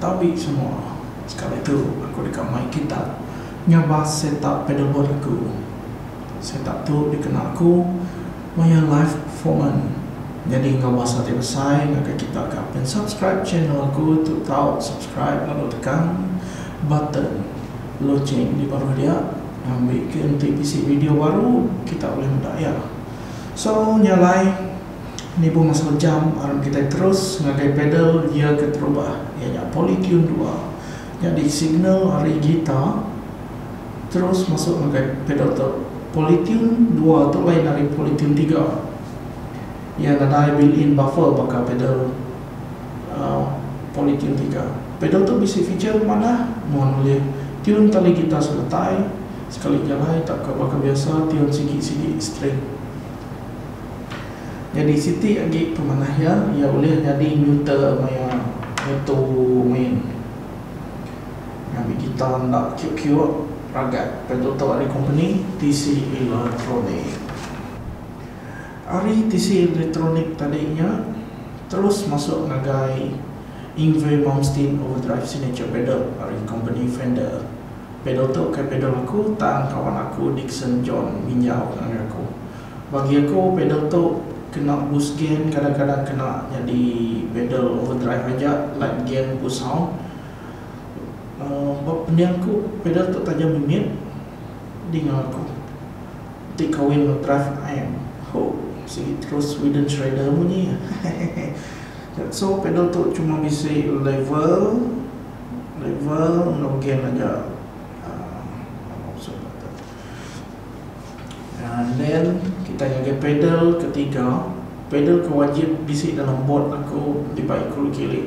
Tapi semua. Sekali tu aku dekat mic kita Nyabah setup pedalboard aku. Setup tu dikenal aku Maya live performance Jadi nggak bahasa selesai Maka kita akan subscribe channel aku Untuk tahu subscribe Lalu tekan button. Loceng di bawah dia Ambil ke untuk isi video baru Kita boleh mendaya So nyalai ni pun masa jam Aram kita terus ngagai pedal Dia ke terubah Ianya polytune 2 Jadi signal hari gitar Terus masuk ngagai pedal tu. Polytune 2 tu lain dari Polytune 3 Yang ada built-in buffer bakal pedal uh, Polytune 3 Pedal tu bisa feature mana? Mohon boleh. Tune tali gitar selesai. Sekali jalan tak ke bakal biasa Tune sikit-sikit string jadi Siti lagi pemanah ya ya boleh jadi muter maya. Mutu main. Yang kita nak cute-cute ragat. Pedal tu dari company TC Electronic. Hari TC Electronic tadinya terus masuk ngagai Ingve Malmsteen Overdrive Signature Pedal. Dari company Fender pedal tu kayak pedal aku tak kawan aku Dixon John minjau dengan aku. Bagi aku pedal tu kena boost gain kadang-kadang kena jadi pedal overdrive aja like gain boost sound. Uh, pendiam aku pedal tu tajam minit dengan aku di kawin drive am ho si terus Sweden Shredder bunyi. So pedal tu cuma bisa level level no gain aja uh, and then kita jaga pedal ketiga. Pedal kewajib bisik dalam board aku di baik kulu kiri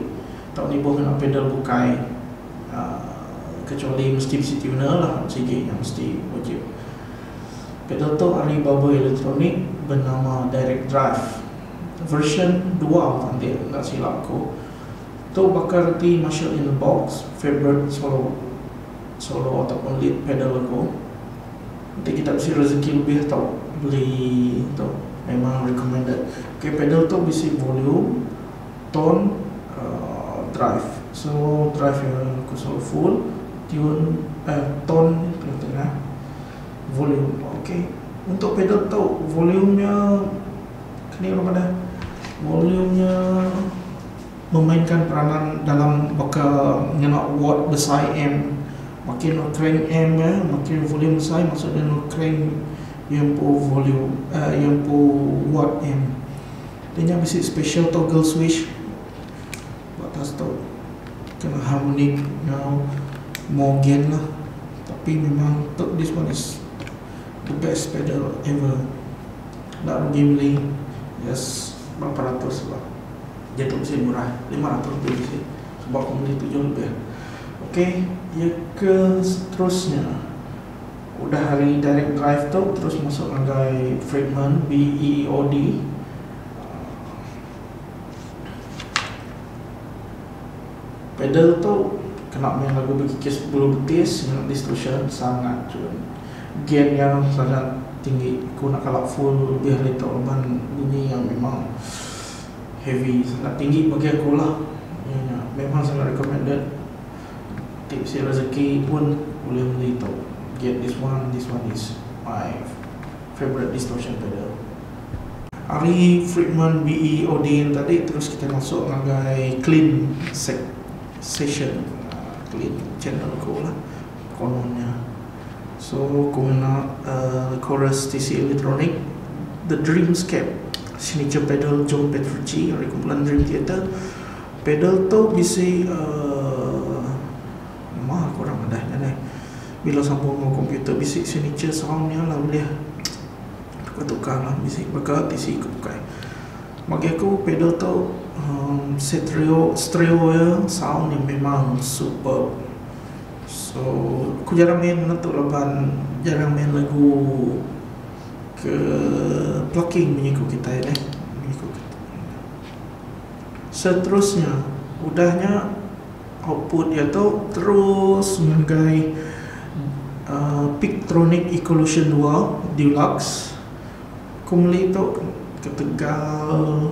tak ni boleh nak pedal bukai. Uh, kecuali mesti mesti tuner lah sikit yang mesti wajib. Pedal tu hari bubble elektronik bernama direct drive. Version 2 nanti tak silap aku. Tu bakal di Marshall in the box favorite solo solo ataupun lead pedal aku nanti kita mesti rezeki lebih tau. Beli tu memang recommended. Ok pedal tu bisa volume tone uh, drive. So drive yang selalu full tune eh, tone tengah-tengah volume. Ok untuk pedal tu volumenya kini orang pada volumenya memainkan peranan dalam bakal nak watt besar M makin crank M ya, makin volume besar maksudnya nak crank yang po volume uh, yang po watt M dan yang basic special toggle switch. Batas tu kena harmonic now more gain lah. Tapi memang top this one is the best pedal ever. Nak rugi beli yes berapa ratus lah. Jatuh mesin murah 500 lebih sih sebab beli 7 lebih ok ya ke seterusnya? Udah hari direct drive tu terus masuk langgai Friedman BEOD pedal tu kena main lagu berkikis 10 betis dengan distortion sangat cuman gain yang sangat tinggi. Aku nak kalak full biar letak leban bunyi yang memang heavy sangat tinggi bagi aku lah. Ya, ya. memang sangat recommended tips rezeki pun boleh tu get this one this one is my favorite distortion pedal. Ari Friedman BE Odin tadi terus kita masuk ngagai clean set session. Uh, clean channel ko lah kononnya. So kumena uh, chorus TC Electronic The Dreamscape signature pedal John Petrucci dari kumpulan Dream Theater pedal tu bisa uh, mah kurang ada ni bila sambung dengan komputer bisik signature soundnya lah boleh. Tukar-tukar lah bisik bakal TC ikut pakai bagi aku pedal tu um, stereo stereo ya sound yang memang super so aku jarang main untuk leban jarang main lagu ke plucking mengikut kita ya eh. mengikut kita. Seterusnya udahnya output dia tu terus menggai uh, Pictronic Ecolution 2 Deluxe aku beli tu ke Tegal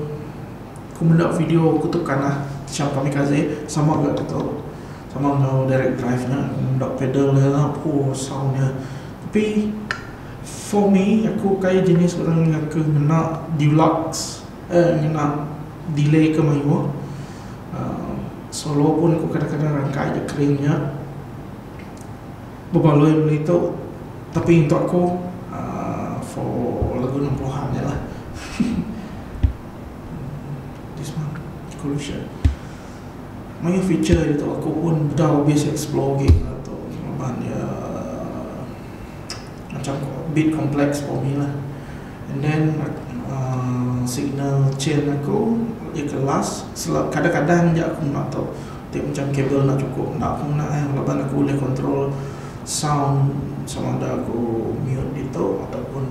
aku mendak video aku tu kan lah Syam Kamikaze sama juga tu sama dengan direct drive nya dok pedal dia lah oh soundnya tapi for me aku kayak jenis orang yang ke kena deluxe eh kena delay ke mayu uh, solo pun aku kadang-kadang rangkai je keringnya berbaloi beli tu tapi untuk aku uh, for lagu 60-an je lah. This one conclusion Maya feature itu aku pun dah habis explore game lah tu. Memang dia Macam bit complex for me lah. And then uh, Signal chain aku Dia kelas. Kadang-kadang je aku nak tahu Tengok macam kabel nak cukup Nak aku nak eh Lepas aku boleh control Sound Sama ada aku mute itu Ataupun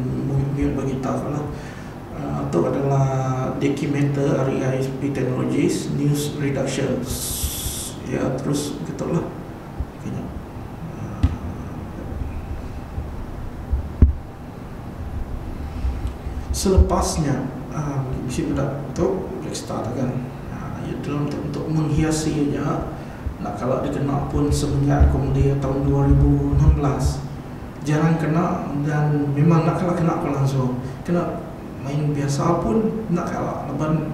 mute bagi tahu lah. Uh, Itu adalah Documenter REISP Technologies News Reduction ya terus gitu lah. Kayaknya. Selepasnya uh, misi pada itu Black Star kan. Uh, ya dalam untuk, untuk menghiasinya nak kalau dikenal pun semenjak kemudian tahun 2016 jarang kena dan memang nak kalah kena aku langsung. Kena main biasa pun nak kalah. Leban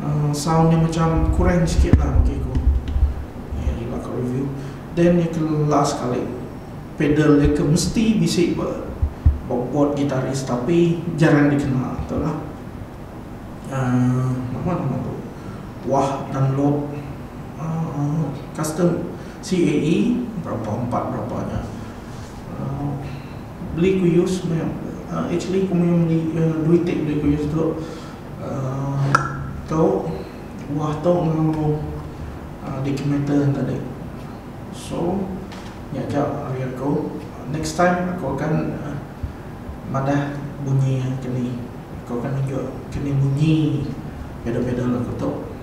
uh, soundnya macam kurang sikit lah bagi aku. Review. Then yang ke last kali pedal dia ke mesti bisik buat gitaris tapi jarang dikenal tu lah. Uh, nama nama tu. Wah dan lo uh, custom CAE berapa empat berapanya. Uh, beli ku use uh, actually ku memang beli uh, duit take beli ku use tu. Uh, tu wah tu ngomong uh, dokumenter tadi So, ya jap hari aku Next time aku akan uh, Madah bunyi yang kini Aku akan tunjuk Kini bunyi. Beda-beda lah aku tahu